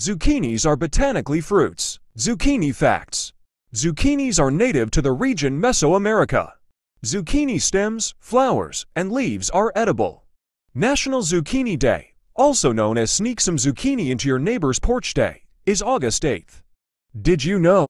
Zucchinis are botanically fruits. Zucchini facts. Zucchinis are native to the region Mesoamerica. Zucchini stems, flowers, and leaves are edible. National Zucchini Day, also known as Sneak Some Zucchini into Your Neighbor's Porch Day, is August 8th. Did you know?